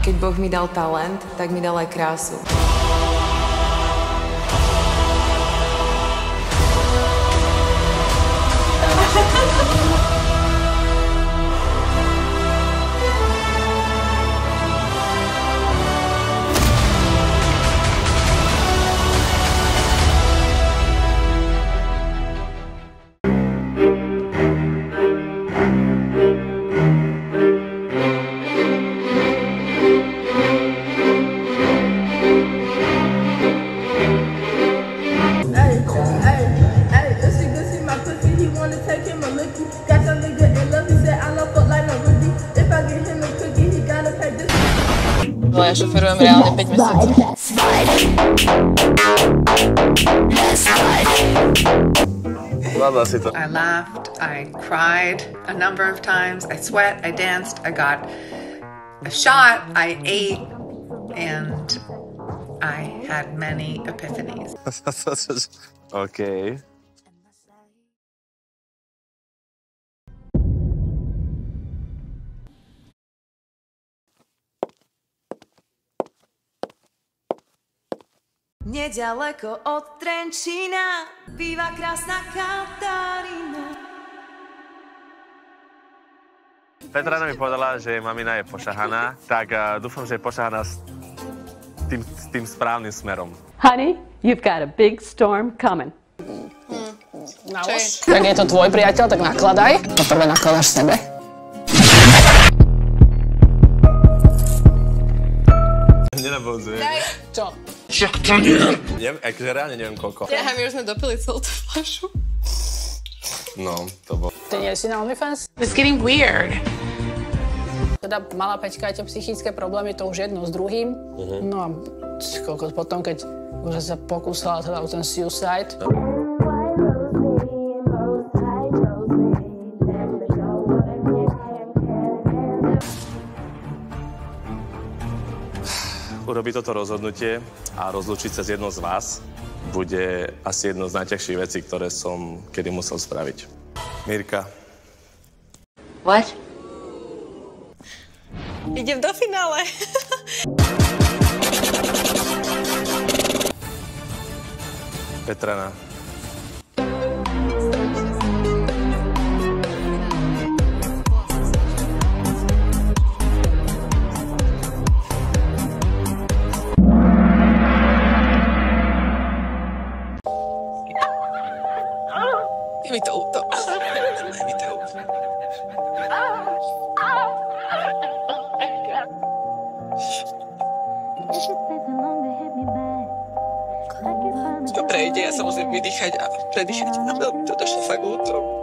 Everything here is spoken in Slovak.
Keď Boh mi dal talent, tak mi dal aj krásu. No ja šoferujem reálne 5 mesiacov. Zvládla si to. I laughed, I cried a number of times, I sweat, I danced, I got a shot, I ate, and I had many epiphanies. OK. Nedaleko od Trenčína býva krásna Katarína. Petrana mi povedala, že jej mamina je pošahaná, tak uh, dúfam, že je pošahaná s tým, s tým správnym smerom. Honey, you've got a big storm coming. Nalož. Tak je to tvoj priateľ, tak nakladaj. To prvé nakladaš sebe. Nenabouzujem. Čo? Neviem, akože reálne neviem koľko. Ja, my už sme dopili celú tú fľašu. No, to bol. Ty nie si na OnlyFans? It's getting weird. Teda malá Peťka, tie psychické problémy, to už jedno s druhým. No a koľko potom, keď už sa pokúsala teda o ten suicide. Urobiť toto rozhodnutie a rozlučiť sa s jednou z vás bude asi jedno z najťažších vecí, ktoré som kedy musel spraviť. Mirka, What? Idem do finále. Petrana, Je mi to úto. Je mi to úto. To prejde, ja sa musím vydýchať a predýchať. To došlo fakt úto.